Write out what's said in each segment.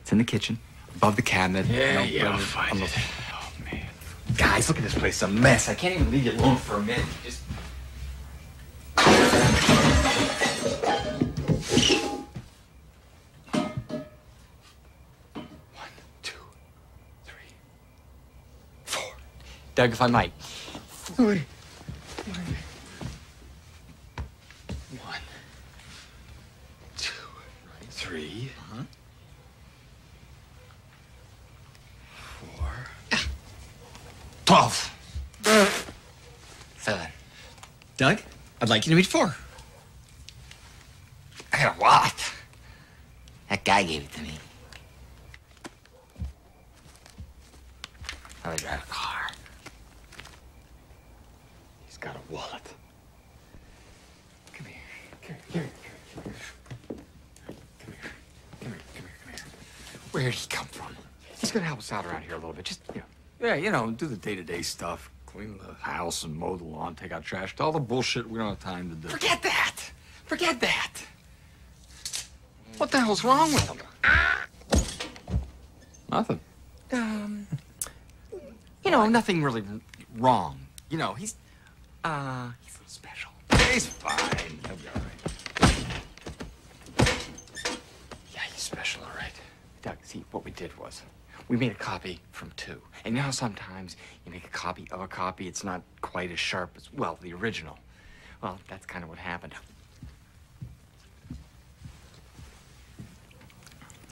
It's in the kitchen, above the cabinet. Yeah, No, yeah, I'll find on the- it. Oh, man. Guys, look at this place. It's a mess. I can't even leave you alone for a minute. Just. One, two, three, four. Doug, if I might. One, two, Three. Uh-huh. 12. Seven. Doug, I'd like you to meet four. I got a lot. That guy gave it to me. How do I drive a car? He's got a wallet. Come here. Come here. Come here. Come here. Come here. Come here. Come here. Where did he come from? He's gonna help us out around here a little bit. Just, you know, yeah, you know, do the day-to-day stuff. Clean the house and mow the lawn, take out trash, all the bullshit we don't have time to do. Forget that. Forget that. What the hell's wrong with him? Nothing. Um, you know, nothing really wrong. You know, he's, uh, he's a little special. He's fine. He'll be all right. Yeah, he's special, all right. Doug, see, what we did was we made a copy from two. And you know sometimes you make a copy of a copy, it's not quite as sharp as, well, the original. Well, that's kind of what happened.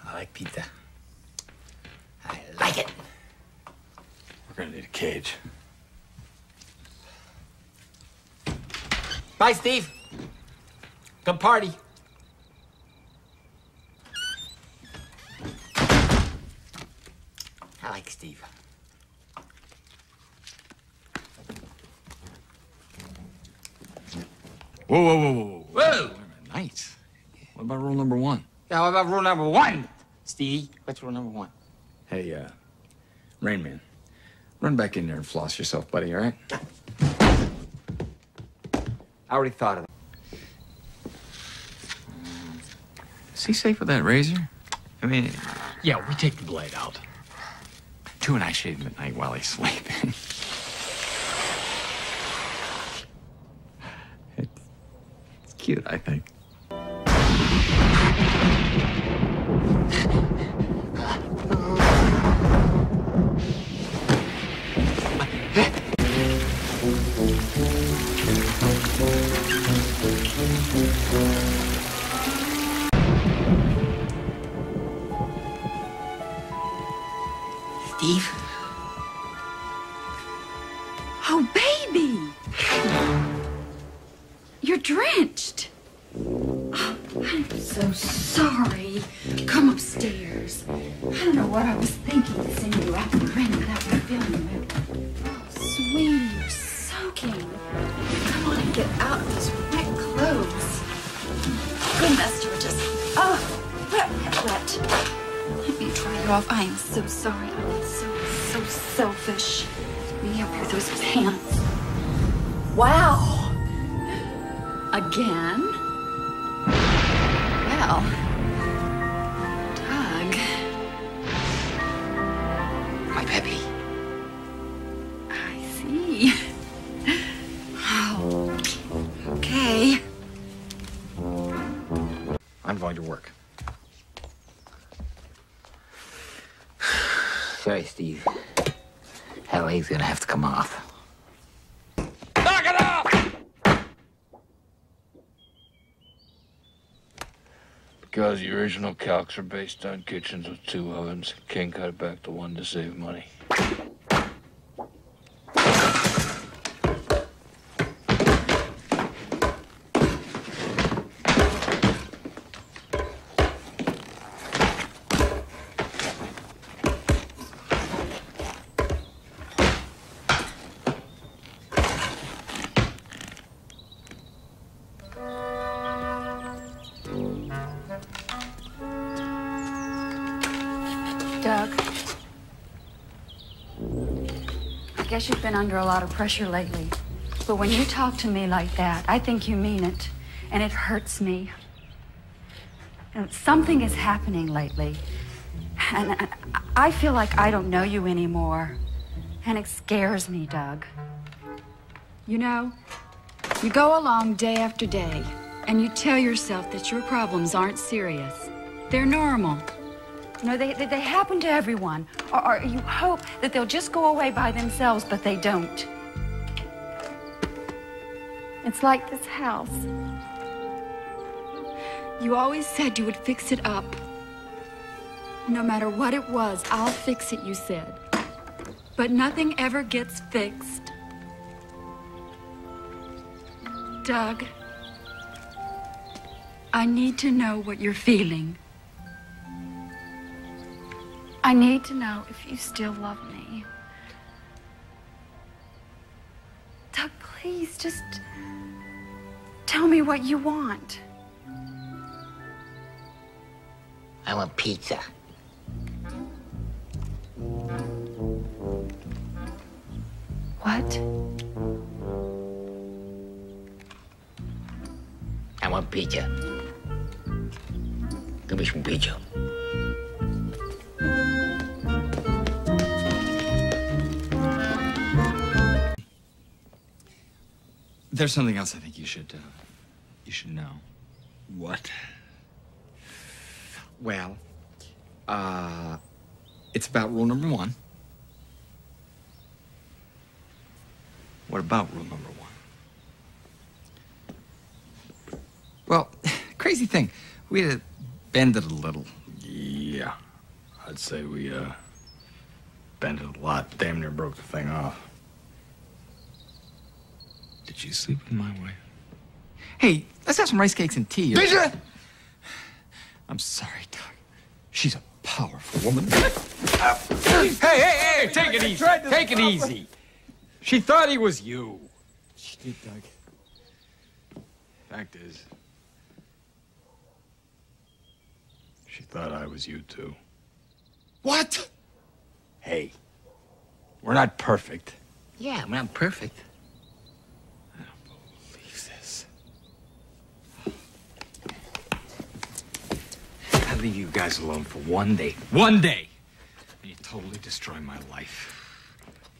I like pizza. I like it. We're gonna need a cage. Bye, Steve. Good party. I like Steve. Whoa, whoa, whoa, whoa, whoa. Whoa! Wait a minute. Nice. What about rule number one? Yeah, what about rule number one, Steve? What's rule number one? Hey, uh, Rain Man, run back in there and floss yourself, buddy, all right? I already thought of it. Is he safe with that razor? I mean, yeah, we take the blade out. Two and I shave him at night while he's sleeping. It's, it's cute, I think. Steve? Oh, baby! You're drenched. Oh, I'm so sorry. Come upstairs. I don't know what I was thinking sending you out in the rain without you feeling wet. Oh, sweetie, you're soaking. Come on and get out of these wet clothes. Goodness, you're just, oh, wet, wet. Let me dry you off. I am so sorry. I am so, so selfish. Me up you with those pants. Wow. Again? Well, Doug. My Peppy. I see. Oh, okay. I'm going to work. Sorry, Steve. That leg's gonna have to come off. Knock it off! Because the original calcs are based on kitchens with two ovens, King cut it back to one to save money. Guess you've been under a lot of pressure lately. But when you talk to me like that, I think you mean it. And it hurts me. And something is happening lately. And I- I feel like I don't know you anymore. And it scares me, Doug. You know, you go along day after day, and you tell yourself that your problems aren't serious. They're normal. You know, they, they, they happen to everyone. Or, or you hope that they'll just go away by themselves, but they don't. It's like this house. You always said you would fix it up. No matter what it was, I'll fix it, you said. But nothing ever gets fixed. Doug, I need to know what you're feeling. I need to know if you still love me. Doug, please just tell me what you want. I want pizza. What? I want pizza. Give me some pizza. There's something else I think you should, uh, you should know. What? Well, uh, it's about rule number one. What about rule number one? Well, crazy thing, we had to bend it a little. Yeah. I'd say we, uh, bent it a lot. Damn near broke the thing off. Did you sleep with my wife? Hey, let's have some rice cakes and tea. or- Did you? I'm sorry, Doug. She's a powerful woman. Hey, hey, hey, take it easy. Take it easy. She thought he was you. She did, Doug. Fact is, she thought I was you too. What? Hey, we're not perfect. Yeah, we're not perfect. Leave this. I leave you guys alone for one day. One day! And you totally destroy my life.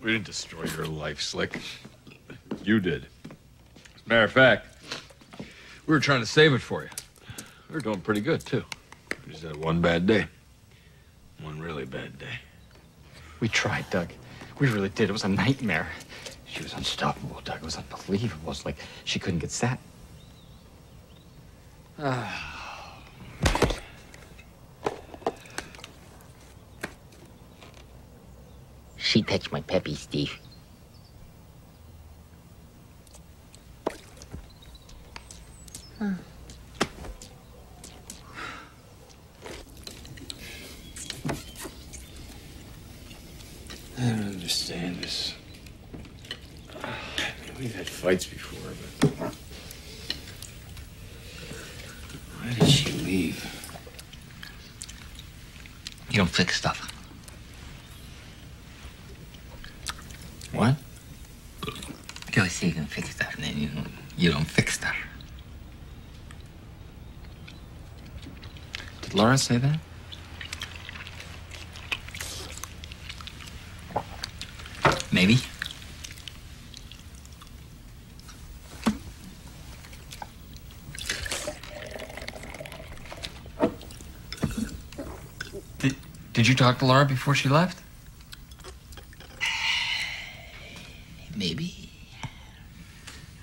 We didn't destroy your life, Slick. You did. As a matter of fact, we were trying to save it for you. We were doing pretty good, too. We just had one bad day. One really bad day. We tried, Doug. We really did. It was a nightmare. She was unstoppable, Doug. It was unbelievable. It's like she couldn't get sat. Ah. She touched my peppy, Steve. I don't understand this. I mean, we've had fights before, but. Why did she leave? You don't fix stuff. What? You can fix that, and then you don't, you don't fix that. Did Laura say that? Maybe. Did, did you talk to Laura before she left? Maybe.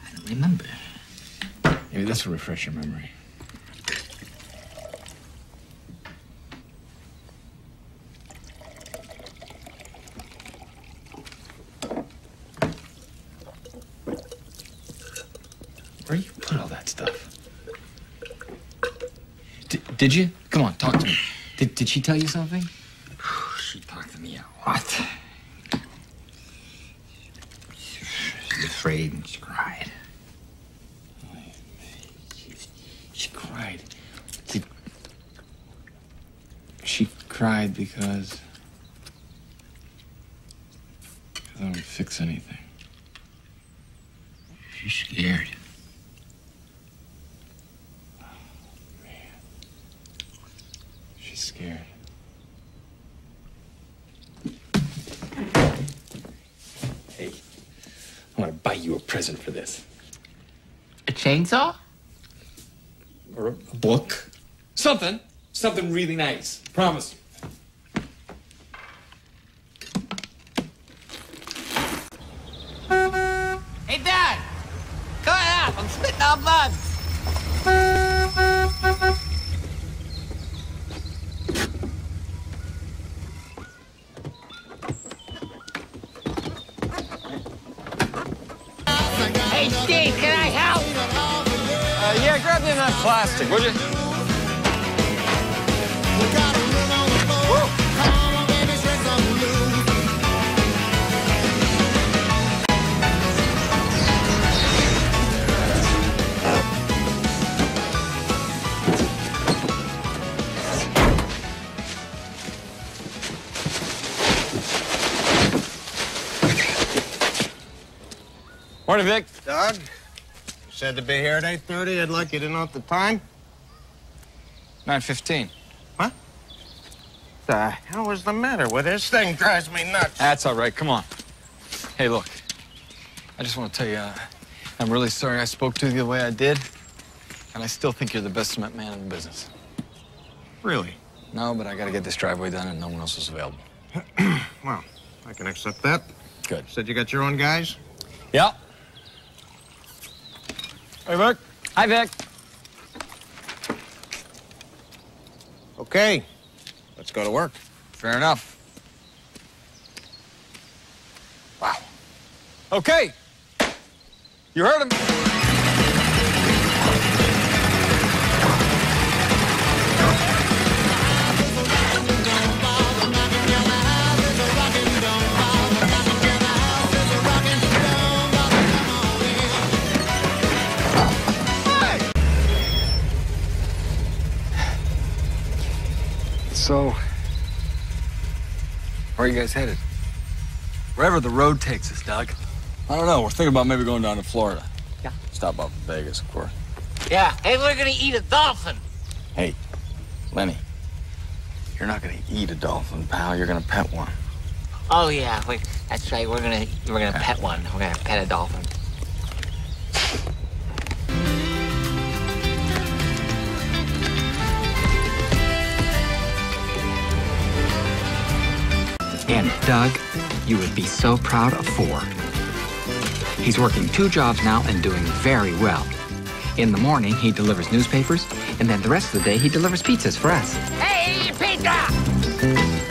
I don't remember. This will refresh your memory. Where you put all that stuff? Did, did you? Come on, talk to me. Did, did she tell you something? She talked to me a lot. Afraid and she cried. cried because. I don't fix anything. She's scared. Man. She's scared. Hey, I want to buy you a present for this. A chainsaw? Or a book? Something. Something really nice. Promise. Hey, Dad! Come on up! I'm spitting out bugs! Hey, Steve, can I help? Uh, yeah, grab me that plastic, would you? Morning, Vic. Doug, you said to be here at 8.30. I'd like you to note the time. 915. The hell is the matter with this thing? Drives me nuts. That's all right. Come on. Hey, look. I just want to tell you, uh, I'm really sorry I spoke to you the way I did. And I still think you're the best cement man in the business. Really? No, but I got to get this driveway done and no one else is available. Well, I can accept that. Good. Said you got your own guys? Yeah. Hey, Vic. Hi, Vic. Okay. Let's go to work. Fair enough. Wow. Okay. You heard him. Where are you guys headed? Wherever the road takes us, Doug. I don't know. We're thinking about maybe going down to Florida. Yeah. Stop off in Vegas, of course. Yeah, hey, we're gonna eat a dolphin. Hey, Lenny, you're not gonna eat a dolphin, pal. You're gonna pet one. Oh yeah, wait, that's right. We're gonna we're gonna pet one. We're gonna pet a dolphin. And Doug, you would be so proud of four. He's working two jobs now and doing very well. In the morning, he delivers newspapers, and then the rest of the day, he delivers pizzas for us. Hey, pizza!